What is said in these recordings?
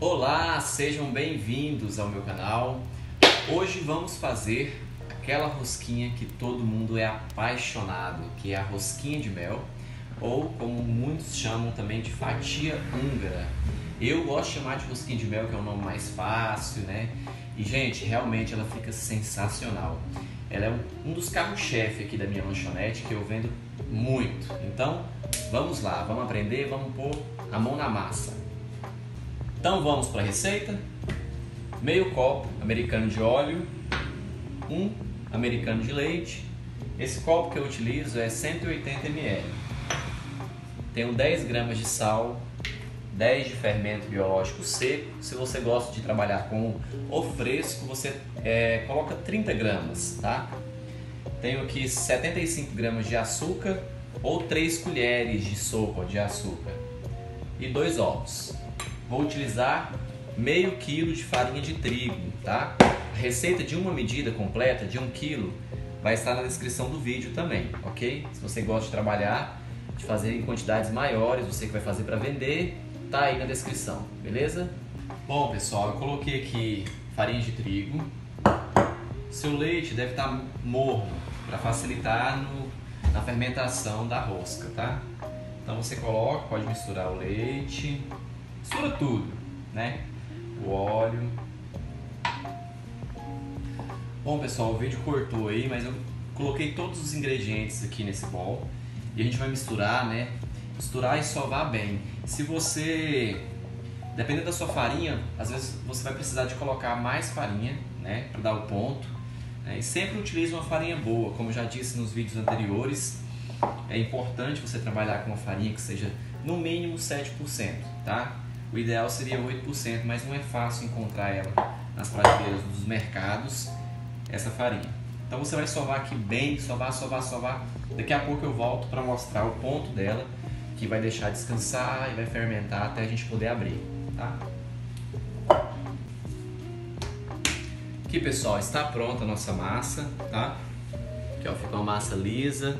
Olá, sejam bem-vindos ao meu canal. Hoje vamos fazer aquela rosquinha que todo mundo é apaixonado, que é a rosquinha de mel, ou como muitos chamam também de fatia húngara. Eu gosto de chamar de rosquinha de mel, que é o nome mais fácil, né? E gente, realmente ela fica sensacional. Ela é um, dos carros-chefe aqui da minha lanchonete que eu vendo muito. Então, vamos lá, vamos aprender, vamos pôr a mão na massa. Então vamos para a receita. Meio copo americano de óleo, um americano de leite. Esse copo que eu utilizo é 180 ml. Tenho 10 gramas de sal, 10 de fermento biológico seco. Se você gosta de trabalhar com o fresco, você é, coloca 30 gramas, tá? Tenho aqui 75 gramas de açúcar ou 3 colheres de sopa de açúcar e dois ovos. Vou utilizar meio quilo de farinha de trigo, tá? A receita de uma medida completa de um quilo vai estar na descrição do vídeo também, ok? Se você gosta de trabalhar, de fazer em quantidades maiores, você que vai fazer para vender, tá aí na descrição, beleza? Bom pessoal, eu coloquei aqui farinha de trigo. Seu leite deve estar tá morno para facilitar no, na fermentação da rosca, tá? Então você coloca, pode misturar o leite, mistura tudo, né? O óleo. Bom pessoal, o vídeo cortou aí, mas eu coloquei todos os ingredientes aqui nesse bol e a gente vai misturar, né? Misturar e sovar bem. Se você, dependendo da sua farinha, às vezes você vai precisar de colocar mais farinha, né? Para dar o ponto. Né? E sempre utilize uma farinha boa, como já disse nos vídeos anteriores é importante você trabalhar com uma farinha que seja no mínimo 7%, tá? O ideal seria 8%, mas não é fácil encontrar ela nas prateleiras dos mercados, essa farinha. Então você vai sovar aqui bem, sovar, sovar, sovar. Daqui a pouco eu volto para mostrar o ponto dela, que vai deixar descansar e vai fermentar até a gente poder abrir, tá? Aqui pessoal, está pronta a nossa massa, tá? Aqui ó, ficou uma massa lisa,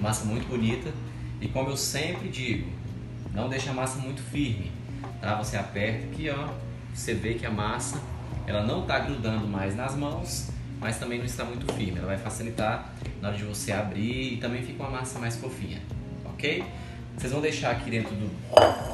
massa muito bonita. E como eu sempre digo, não deixa a massa muito firme, tá? Você aperta aqui, ó, você vê que a massa ela não está grudando mais nas mãos, mas também não está muito firme. Ela vai facilitar na hora de você abrir e também fica uma massa mais fofinha, ok? Vocês vão deixar aqui dentro do,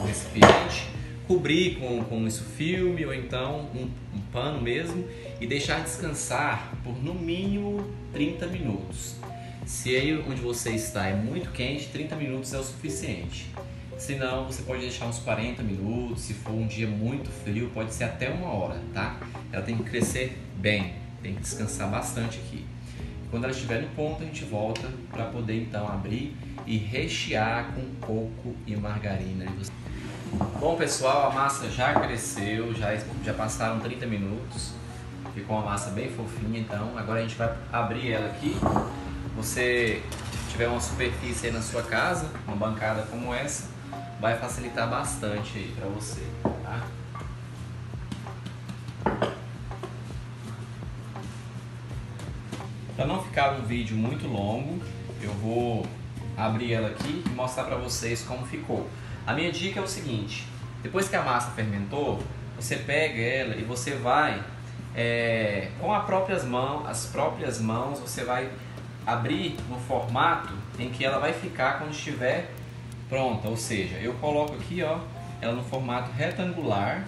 recipiente, cobrir com, com isso filme ou então um, um pano mesmo e deixar descansar por no mínimo 30 minutos. Se aí onde você está é muito quente, 30 minutos é o suficiente. Se não, você pode deixar uns 40 minutos. Se for um dia muito frio, pode ser até uma hora, tá? Ela tem que crescer bem, tem que descansar bastante aqui. Quando ela estiver no ponto, a gente volta para poder então abrir e rechear com coco e margarina. Bom pessoal, a massa já cresceu, já, já passaram 30 minutos. Ficou uma massa bem fofinha, então agora a gente vai abrir ela aqui você tiver uma superfície aí na sua casa, uma bancada como essa, vai facilitar bastante aí para você, tá? Para não ficar um vídeo muito longo, eu vou abrir ela aqui e mostrar para vocês como ficou. A minha dica é o seguinte: depois que a massa fermentou, você pega ela e você vai é, com as próprias mãos, as próprias mãos, você vai abrir no formato em que ela vai ficar quando estiver pronta, ou seja, eu coloco aqui ó, ela no formato retangular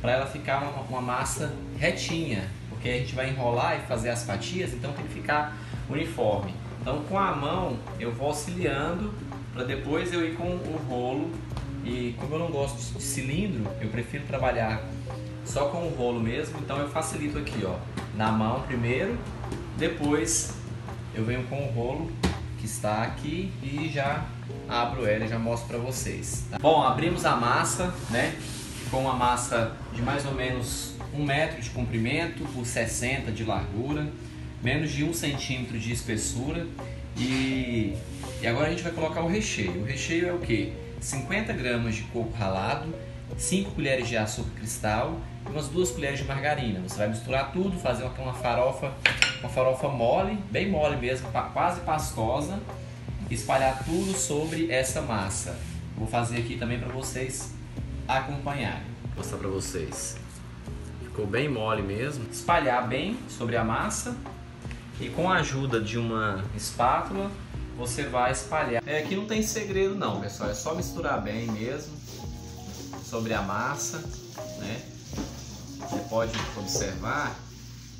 para ela ficar uma, uma, massa retinha, porque a gente vai enrolar e fazer as fatias, então tem que ficar uniforme. Então com a mão eu vou auxiliando para depois eu ir com o rolo e como eu não gosto de cilindro, eu prefiro trabalhar só com o rolo mesmo, então eu facilito aqui ó, na mão primeiro, depois eu venho com o rolo que está aqui e já abro ela e já mostro para vocês. Tá? Bom, abrimos a massa, né? Com uma massa de mais ou menos um metro de comprimento por 60 de largura, menos de um centímetro de espessura e, e agora a gente vai colocar o recheio. O recheio é o que? 50 gramas de coco ralado, 5 colheres de açúcar cristal e umas duas colheres de margarina. Você vai misturar tudo, fazer uma farofa uma farofa mole, bem mole mesmo, quase pastosa, espalhar tudo sobre essa massa. Vou fazer aqui também para vocês acompanharem. Vou mostrar para vocês. Ficou bem mole mesmo. Espalhar bem sobre a massa e com a ajuda de uma espátula você vai espalhar. É, aqui não tem segredo não, pessoal, é só misturar bem mesmo sobre a massa, né? Você pode observar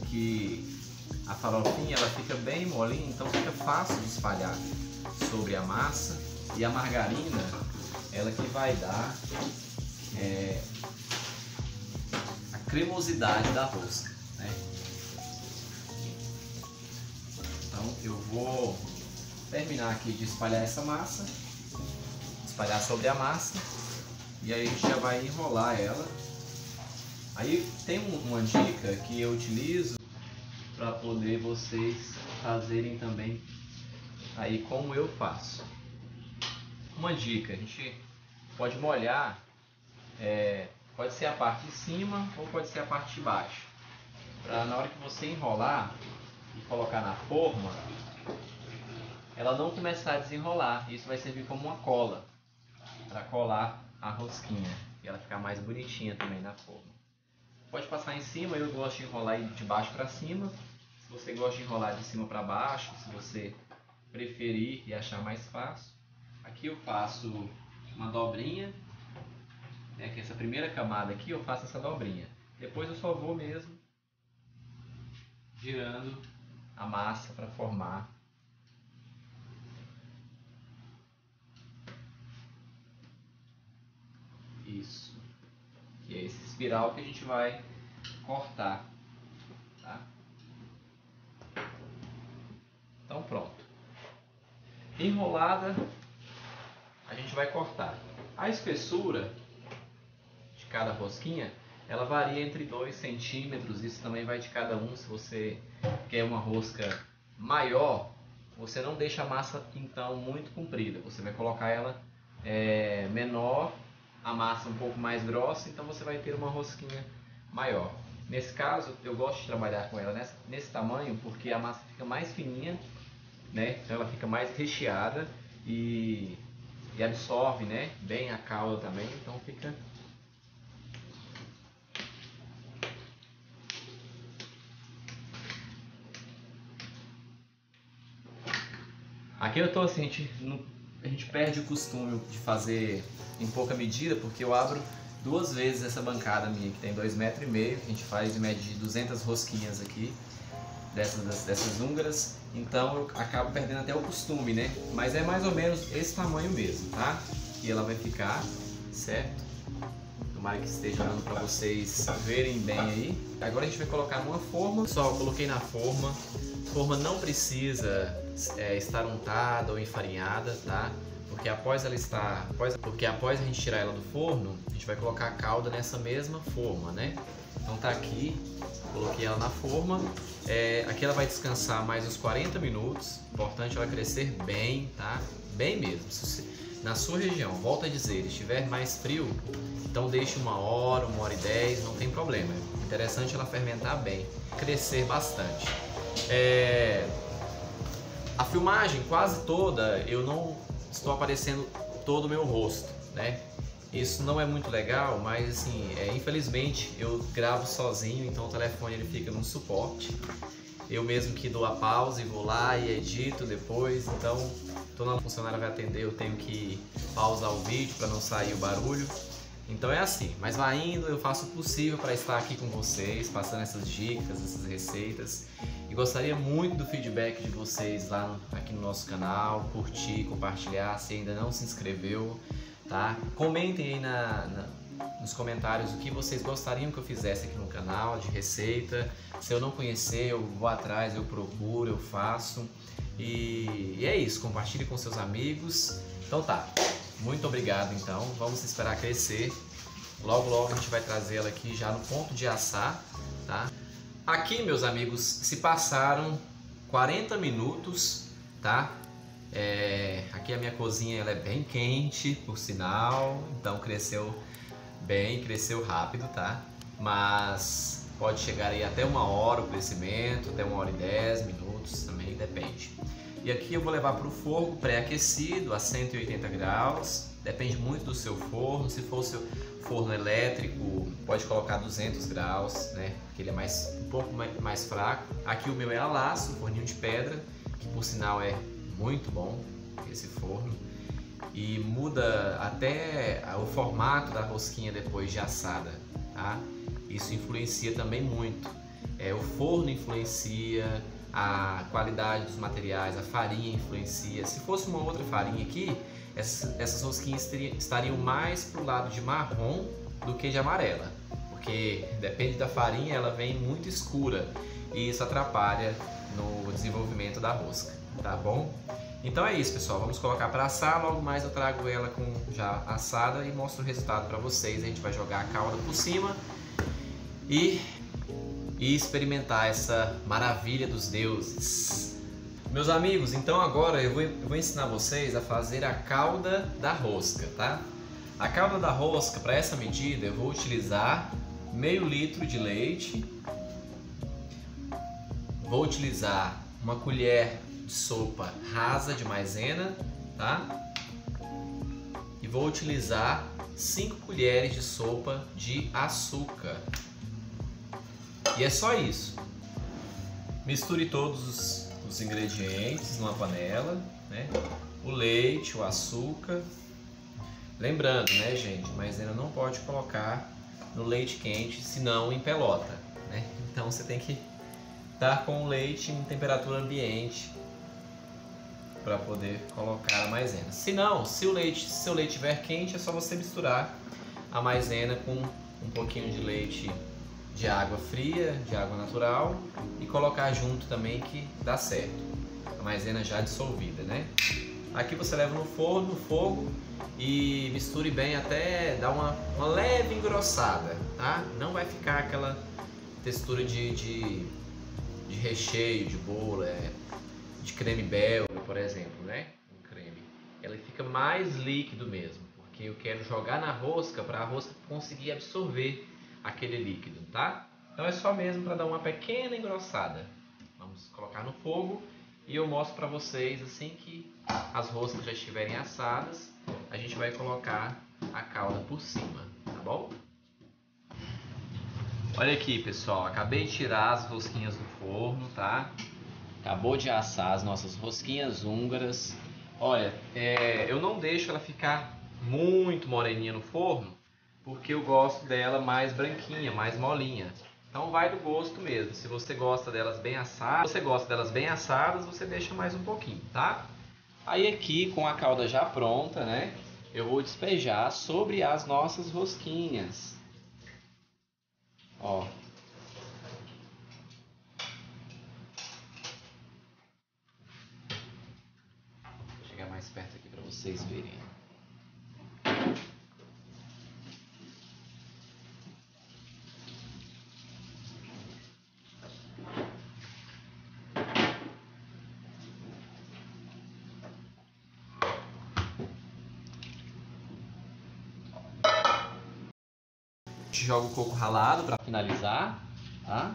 que a farofinha ela fica bem molinha, então fica fácil de espalhar sobre a massa e a margarina ela que vai dar é, a cremosidade da rosca. Né? Então eu vou terminar aqui de espalhar essa massa, espalhar sobre a massa e aí a gente já vai enrolar ela. Aí tem uma dica que eu utilizo para poder vocês fazerem também aí como eu faço. Uma dica, a gente pode molhar, é, pode ser a parte de cima ou pode ser a parte de baixo. Na hora que você enrolar e colocar na forma, ela não começar a desenrolar. Isso vai servir como uma cola para colar a rosquinha e ela ficar mais bonitinha também na forma. Pode passar em cima, eu gosto de enrolar de baixo para cima. Se você gosta de enrolar de cima para baixo, se você preferir e achar mais fácil. Aqui eu faço uma dobrinha, né, que essa primeira camada aqui eu faço essa dobrinha. Depois eu só vou mesmo girando a massa para formar isso. E é esse espiral que a gente vai cortar. Tá? Então pronto. Enrolada, a gente vai cortar. A espessura de cada rosquinha, ela varia entre 2 centímetros, isso também vai de cada um. Se você quer uma rosca maior, você não deixa a massa então muito comprida, você vai colocar ela é, menor a massa um pouco mais grossa, então você vai ter uma rosquinha maior. Nesse caso, eu gosto de trabalhar com ela nesse tamanho porque a massa fica mais fininha, né? Então ela fica mais recheada e, e absorve, né? Bem a calda também, então fica Aqui eu tô assim, gente, a gente perde o costume de fazer em pouca medida, porque eu abro duas vezes essa bancada minha, que tem dois metros e meio, a gente faz de média de 200 rosquinhas aqui, dessas, dessas húngaras, então eu acabo perdendo até o costume, né? Mas é mais ou menos esse tamanho mesmo, tá? E ela vai ficar, certo? Tomara que esteja dando para vocês verem bem aí. Agora a gente vai colocar numa forma. Pessoal, coloquei na forma. Forma não precisa é, estar untada ou enfarinhada, tá? porque após ela estar, após, porque após a gente tirar ela do forno, a gente vai colocar a calda nessa mesma forma, né? Então tá aqui, coloquei ela na forma. É, aqui ela vai descansar mais uns 40 minutos. Importante ela crescer bem, tá? Bem mesmo. Se, na sua região, volta a dizer, estiver mais frio, então deixe uma hora, uma hora e dez, não tem problema. Interessante ela fermentar bem, crescer bastante. É, a filmagem quase toda eu não estou aparecendo todo o meu rosto, né? Isso não é muito legal, mas assim, é, infelizmente eu gravo sozinho, então o telefone ele fica num suporte. Eu mesmo que dou a pausa e vou lá e edito depois, então toda funcionária vai atender, eu tenho que pausar o vídeo para não sair o barulho. Então é assim, mas vai indo, eu faço o possível para estar aqui com vocês, passando essas dicas, essas receitas. E gostaria muito do feedback de vocês lá aqui no nosso canal, curtir, compartilhar, se ainda não se inscreveu, tá? Comentem aí na, na, nos comentários o que vocês gostariam que eu fizesse aqui no canal de receita. Se eu não conhecer, eu vou atrás, eu procuro, eu faço. E, e é isso, compartilhe com seus amigos. Então tá, muito obrigado então, vamos esperar crescer. Logo logo a gente vai trazer ela aqui já no ponto de assar, tá? Aqui, meus amigos, se passaram 40 minutos, tá? É, aqui a minha cozinha ela é bem quente, por sinal, então cresceu bem, cresceu rápido, tá? Mas pode chegar aí até uma hora o crescimento, até uma hora e dez minutos, também depende. E aqui eu vou levar para o fogo pré-aquecido a 180 graus, Depende muito do seu forno. Se for o seu forno elétrico, pode colocar 200 graus, né? Porque ele é mais, um pouco mais, fraco. Aqui o meu é a laço, forninho de pedra, que por sinal é muito bom esse forno. E muda até o formato da rosquinha depois de assada, tá? Isso influencia também muito. É, o forno influencia, a qualidade dos materiais, a farinha influencia. Se fosse uma outra farinha aqui, essas, rosquinhas estariam mais para o lado de marrom do que de amarela, porque depende da farinha, ela vem muito escura e isso atrapalha no desenvolvimento da rosca, tá bom? Então é isso, pessoal. Vamos colocar para assar. Logo mais eu trago ela com já assada e mostro o resultado para vocês. A gente vai jogar a calda por cima e, e experimentar essa maravilha dos deuses. Meus amigos, então agora eu vou, eu vou ensinar vocês a fazer a calda da rosca, tá? A calda da rosca, para essa medida, eu vou utilizar meio litro de leite, vou utilizar uma colher de sopa rasa de maisena, tá? E vou utilizar 5 colheres de sopa de açúcar. E é só isso. Misture todos os os ingredientes numa panela, né? O leite, o açúcar. Lembrando, né, gente, maisena não pode colocar no leite quente, senão empelota, né? Então você tem que estar com o leite em temperatura ambiente para poder colocar a maisena. Se não, se o leite, se o leite estiver quente, é só você misturar a maisena com um pouquinho de leite de água fria, de água natural e colocar junto também que dá certo. A maisena já dissolvida, né? Aqui você leva no forno, no fogo e misture bem até dar uma, uma leve engrossada, tá? Não vai ficar aquela textura de, de, de recheio, de bolo, é, de creme belga, por exemplo, né? Um creme. Ela fica mais líquido mesmo, porque eu quero jogar na rosca para a rosca conseguir absorver aquele líquido, tá? Então é só mesmo para dar uma pequena engrossada. Vamos colocar no fogo e eu mostro para vocês assim que as roscas já estiverem assadas, a gente vai colocar a calda por cima, tá bom? Olha aqui, pessoal, acabei de tirar as rosquinhas do forno, tá? Acabou de assar as nossas rosquinhas húngaras. Olha, é, eu não deixo ela ficar muito moreninha no forno, porque eu gosto dela mais branquinha, mais molinha. Então vai do gosto mesmo. Se você gosta delas bem assadas, você gosta delas bem assadas, você deixa mais um pouquinho, tá? Aí aqui com a calda já pronta, né? Eu vou despejar sobre as nossas rosquinhas. Ó. Vou chegar mais perto aqui para vocês verem. Gente joga o coco ralado para finalizar, tá?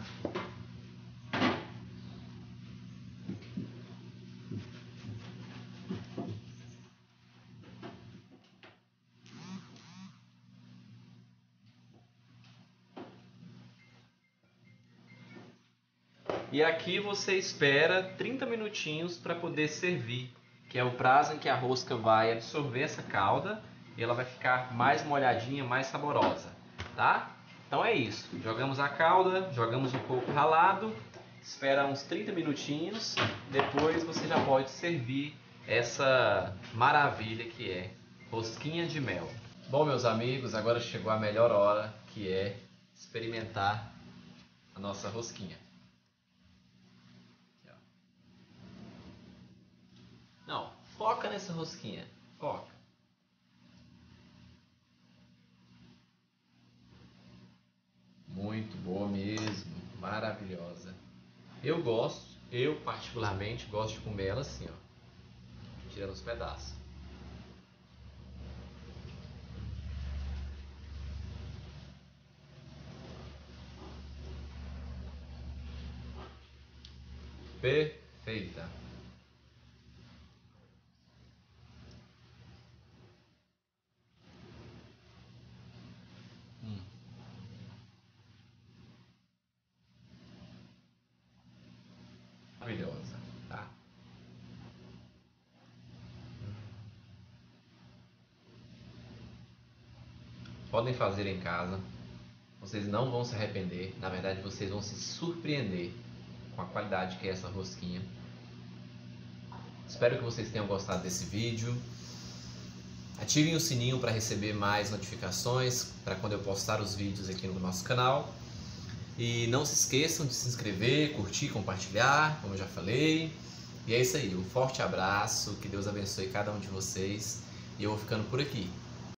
E aqui você espera 30 minutinhos para poder servir, que é o prazo em que a rosca vai absorver essa calda e ela vai ficar mais molhadinha, mais saborosa tá? Então é isso. Jogamos a calda, jogamos o coco ralado, espera uns 30 minutinhos, depois você já pode servir essa maravilha que é rosquinha de mel. Bom, meus amigos, agora chegou a melhor hora, que é experimentar a nossa rosquinha. Não, foca nessa rosquinha. Foca. Muito boa mesmo, maravilhosa. Eu gosto, eu particularmente gosto de comer ela assim, ó, tirando os pedaços. Perfeita. Podem fazer em casa. Vocês não vão se arrepender, na verdade vocês vão se surpreender com a qualidade que é essa rosquinha. Espero que vocês tenham gostado desse vídeo. Ativem o sininho para receber mais notificações para quando eu postar os vídeos aqui no nosso canal. E não se esqueçam de se inscrever, curtir, compartilhar, como eu já falei. E é isso aí, um forte abraço, que Deus abençoe cada um de vocês. E eu vou ficando por aqui.